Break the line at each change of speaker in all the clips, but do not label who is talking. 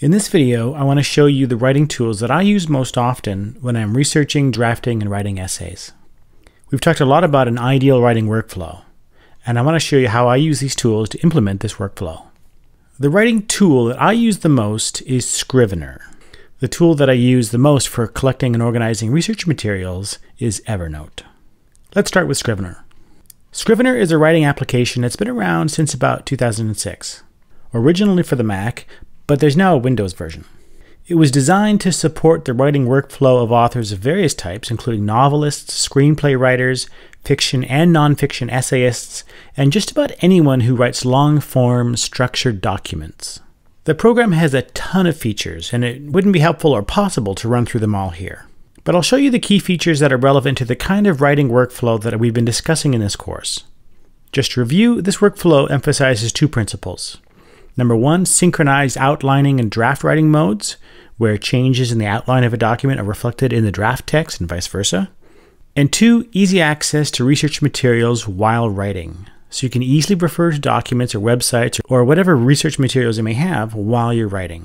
In this video, I want to show you the writing tools that I use most often when I'm researching, drafting, and writing essays. We've talked a lot about an ideal writing workflow, and I want to show you how I use these tools to implement this workflow. The writing tool that I use the most is Scrivener. The tool that I use the most for collecting and organizing research materials is Evernote. Let's start with Scrivener. Scrivener is a writing application that's been around since about 2006. Originally for the Mac, but there's now a Windows version. It was designed to support the writing workflow of authors of various types, including novelists, screenplay writers, fiction and nonfiction essayists, and just about anyone who writes long form, structured documents. The program has a ton of features, and it wouldn't be helpful or possible to run through them all here. But I'll show you the key features that are relevant to the kind of writing workflow that we've been discussing in this course. Just to review, this workflow emphasizes two principles Number one, synchronized outlining and draft writing modes, where changes in the outline of a document are reflected in the draft text and vice versa. And two, easy access to research materials while writing. So you can easily refer to documents or websites or whatever research materials you may have while you're writing.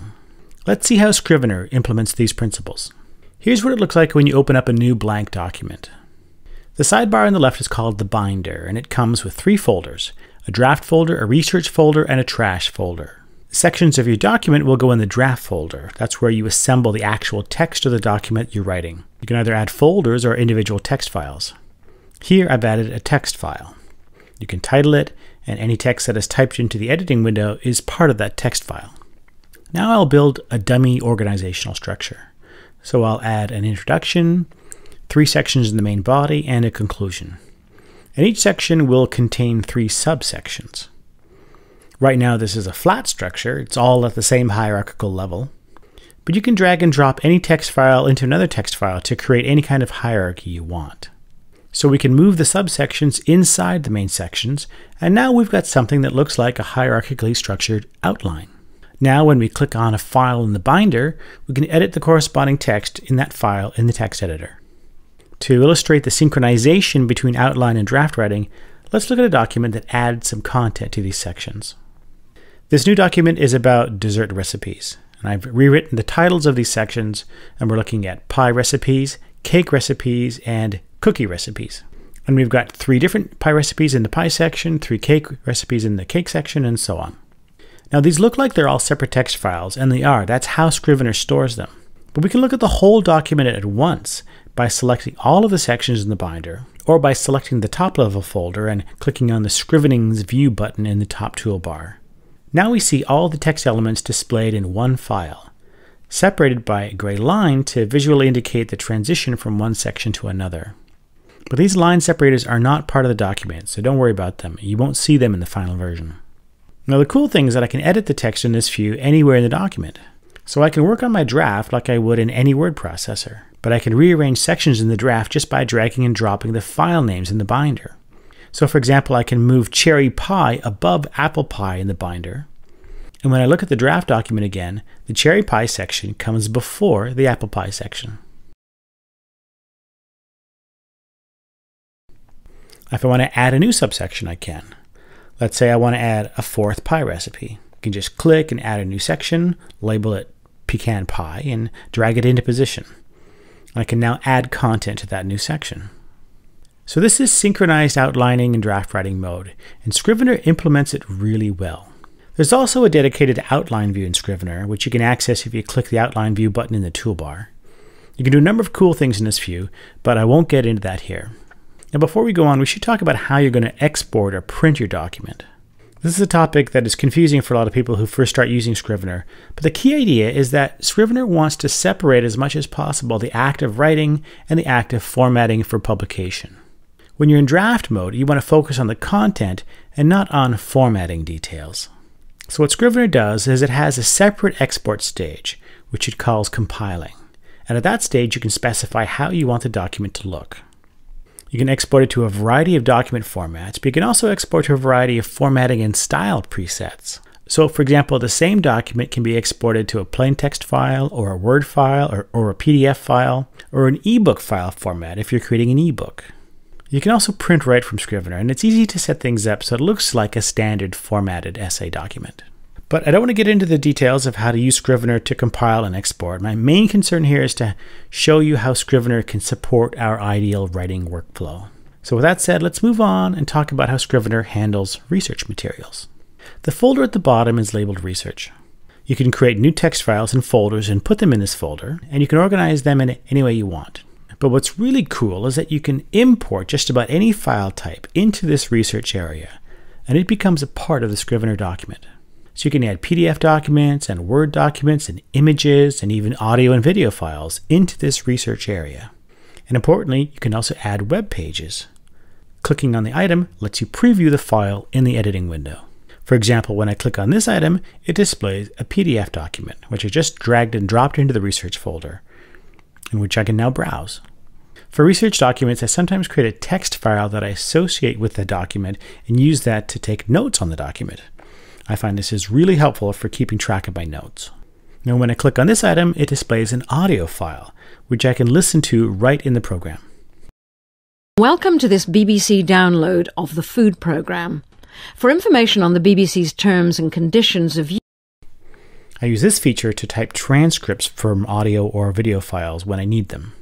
Let's see how Scrivener implements these principles. Here's what it looks like when you open up a new blank document. The sidebar on the left is called the binder, and it comes with three folders a draft folder, a research folder, and a trash folder. Sections of your document will go in the draft folder. That's where you assemble the actual text of the document you're writing. You can either add folders or individual text files. Here I've added a text file. You can title it, and any text that is typed into the editing window is part of that text file. Now I'll build a dummy organizational structure. So I'll add an introduction, three sections in the main body, and a conclusion and each section will contain three subsections. Right now this is a flat structure, it's all at the same hierarchical level, but you can drag and drop any text file into another text file to create any kind of hierarchy you want. So we can move the subsections inside the main sections, and now we've got something that looks like a hierarchically structured outline. Now when we click on a file in the binder, we can edit the corresponding text in that file in the text editor. To illustrate the synchronization between outline and draft writing, let's look at a document that adds some content to these sections. This new document is about dessert recipes, and I've rewritten the titles of these sections, and we're looking at pie recipes, cake recipes, and cookie recipes. And we've got three different pie recipes in the pie section, three cake recipes in the cake section, and so on. Now, these look like they're all separate text files, and they are. That's how Scrivener stores them. But we can look at the whole document at once by selecting all of the sections in the binder, or by selecting the top level folder and clicking on the Scrivenings View button in the top toolbar. Now we see all the text elements displayed in one file, separated by a gray line to visually indicate the transition from one section to another. But these line separators are not part of the document, so don't worry about them. You won't see them in the final version. Now the cool thing is that I can edit the text in this view anywhere in the document. So I can work on my draft like I would in any word processor, but I can rearrange sections in the draft just by dragging and dropping the file names in the binder. So for example, I can move cherry pie above apple pie in the binder. And when I look at the draft document again, the cherry pie section comes before the apple pie section. If I want to add a new subsection, I can. Let's say I want to add a fourth pie recipe. I can just click and add a new section, label it pecan pie and drag it into position. I can now add content to that new section. So this is synchronized outlining and draft writing mode, and Scrivener implements it really well. There's also a dedicated outline view in Scrivener, which you can access if you click the outline view button in the toolbar. You can do a number of cool things in this view, but I won't get into that here. Now before we go on, we should talk about how you're going to export or print your document. This is a topic that is confusing for a lot of people who first start using Scrivener, but the key idea is that Scrivener wants to separate as much as possible the act of writing and the act of formatting for publication. When you're in draft mode, you want to focus on the content and not on formatting details. So what Scrivener does is it has a separate export stage, which it calls compiling. And at that stage, you can specify how you want the document to look. You can export it to a variety of document formats, but you can also export to a variety of formatting and style presets. So for example, the same document can be exported to a plain text file or a Word file or, or a PDF file or an ebook file format if you're creating an ebook. You can also print right from Scrivener, and it's easy to set things up so it looks like a standard formatted essay document. But I don't want to get into the details of how to use Scrivener to compile and export. My main concern here is to show you how Scrivener can support our ideal writing workflow. So with that said, let's move on and talk about how Scrivener handles research materials. The folder at the bottom is labeled Research. You can create new text files and folders and put them in this folder, and you can organize them in any way you want. But what's really cool is that you can import just about any file type into this research area, and it becomes a part of the Scrivener document. So you can add PDF documents and Word documents and images and even audio and video files into this research area. And importantly, you can also add web pages. Clicking on the item lets you preview the file in the editing window. For example, when I click on this item, it displays a PDF document, which I just dragged and dropped into the research folder, in which I can now browse. For research documents, I sometimes create a text file that I associate with the document and use that to take notes on the document. I find this is really helpful for keeping track of my notes. Now when I click on this item, it displays an audio file, which I can listen to right in the program.
Welcome to this BBC download of the Food Programme. For information on the BBC's terms and conditions of use,
I use this feature to type transcripts from audio or video files when I need them.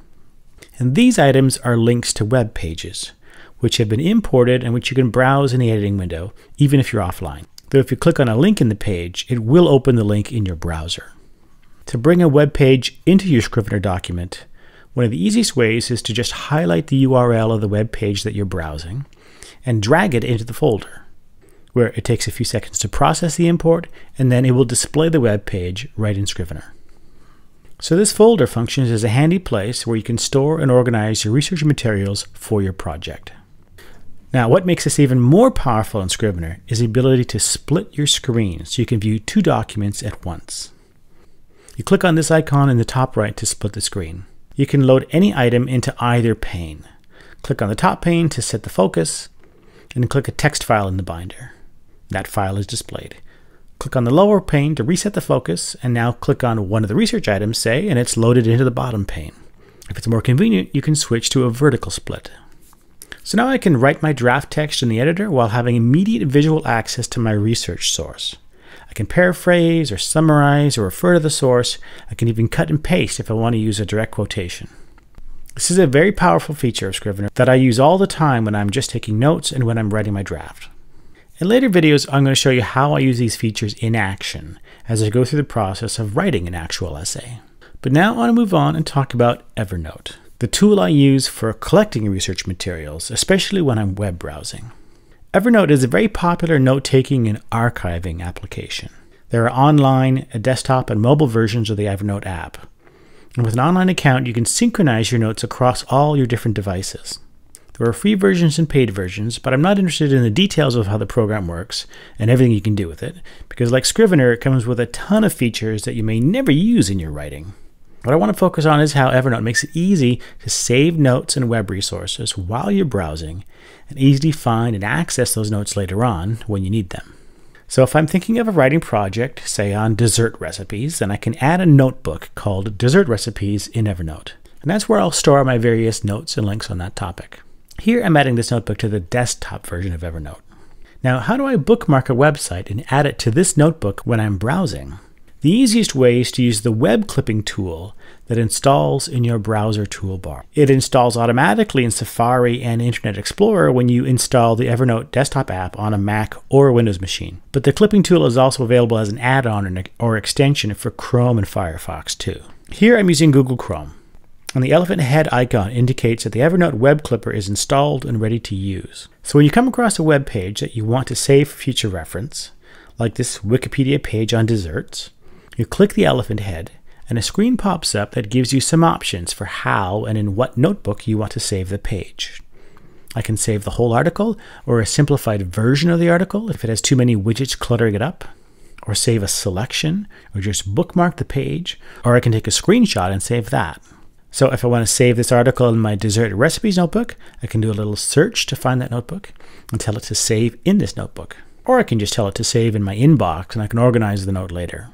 And these items are links to web pages, which have been imported and which you can browse in the editing window, even if you're offline though if you click on a link in the page, it will open the link in your browser. To bring a web page into your Scrivener document, one of the easiest ways is to just highlight the URL of the web page that you're browsing and drag it into the folder, where it takes a few seconds to process the import and then it will display the web page right in Scrivener. So this folder functions as a handy place where you can store and organize your research materials for your project. Now, what makes this even more powerful in Scrivener is the ability to split your screen so you can view two documents at once. You click on this icon in the top right to split the screen. You can load any item into either pane. Click on the top pane to set the focus, and click a text file in the binder. That file is displayed. Click on the lower pane to reset the focus, and now click on one of the research items, say, and it's loaded into the bottom pane. If it's more convenient, you can switch to a vertical split. So now I can write my draft text in the editor while having immediate visual access to my research source. I can paraphrase or summarize or refer to the source. I can even cut and paste if I want to use a direct quotation. This is a very powerful feature of Scrivener that I use all the time when I'm just taking notes and when I'm writing my draft. In later videos, I'm going to show you how I use these features in action as I go through the process of writing an actual essay. But now I want to move on and talk about Evernote the tool I use for collecting research materials, especially when I'm web browsing. Evernote is a very popular note taking and archiving application. There are online, desktop, and mobile versions of the Evernote app. And with an online account, you can synchronize your notes across all your different devices. There are free versions and paid versions, but I'm not interested in the details of how the program works and everything you can do with it, because like Scrivener, it comes with a ton of features that you may never use in your writing. What I want to focus on is how Evernote makes it easy to save notes and web resources while you're browsing and easy to find and access those notes later on when you need them. So if I'm thinking of a writing project, say on dessert recipes, then I can add a notebook called Dessert Recipes in Evernote. And that's where I'll store my various notes and links on that topic. Here I'm adding this notebook to the desktop version of Evernote. Now, how do I bookmark a website and add it to this notebook when I'm browsing? The easiest way is to use the web clipping tool that installs in your browser toolbar. It installs automatically in Safari and Internet Explorer when you install the Evernote desktop app on a Mac or a Windows machine. But the clipping tool is also available as an add-on or extension for Chrome and Firefox too. Here I'm using Google Chrome. And the elephant head icon indicates that the Evernote web clipper is installed and ready to use. So when you come across a web page that you want to save for future reference, like this Wikipedia page on desserts, you click the elephant head, and a screen pops up that gives you some options for how and in what notebook you want to save the page. I can save the whole article or a simplified version of the article if it has too many widgets cluttering it up, or save a selection, or just bookmark the page, or I can take a screenshot and save that. So if I want to save this article in my dessert recipes notebook, I can do a little search to find that notebook and tell it to save in this notebook. Or I can just tell it to save in my inbox and I can organize the note later.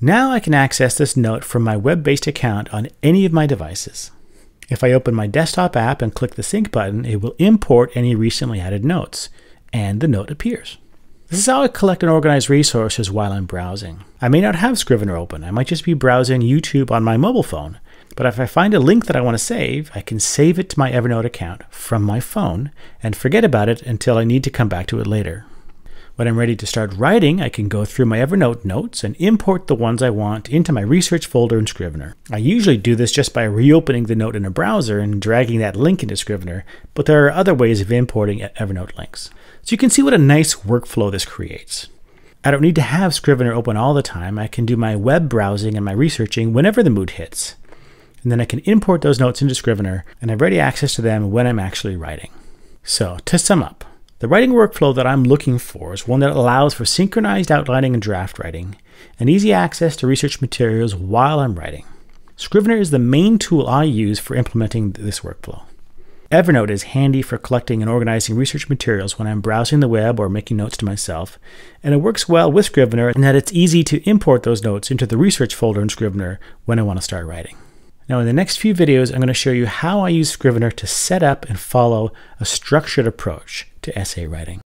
Now I can access this note from my web-based account on any of my devices. If I open my desktop app and click the sync button, it will import any recently added notes, and the note appears. This is how I collect and organize resources while I'm browsing. I may not have Scrivener open, I might just be browsing YouTube on my mobile phone. But if I find a link that I want to save, I can save it to my Evernote account from my phone and forget about it until I need to come back to it later. When I'm ready to start writing, I can go through my Evernote notes and import the ones I want into my research folder in Scrivener. I usually do this just by reopening the note in a browser and dragging that link into Scrivener, but there are other ways of importing Evernote links. So you can see what a nice workflow this creates. I don't need to have Scrivener open all the time. I can do my web browsing and my researching whenever the mood hits. And then I can import those notes into Scrivener and have ready access to them when I'm actually writing. So, to sum up, the writing workflow that I'm looking for is one that allows for synchronized outlining and draft writing, and easy access to research materials while I'm writing. Scrivener is the main tool I use for implementing this workflow. Evernote is handy for collecting and organizing research materials when I'm browsing the web or making notes to myself, and it works well with Scrivener in that it's easy to import those notes into the research folder in Scrivener when I want to start writing. Now, in the next few videos, I'm going to show you how I use Scrivener to set up and follow a structured approach to essay writing.